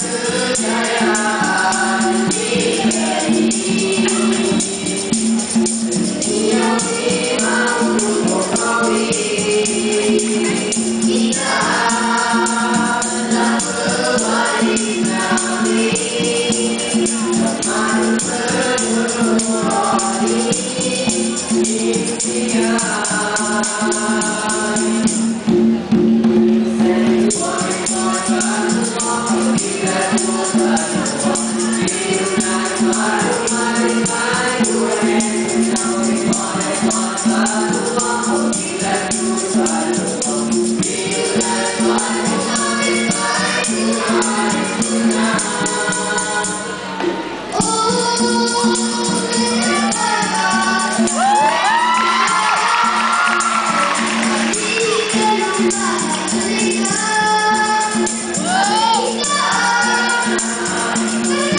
Hallelujah. i'm Bye. Setiap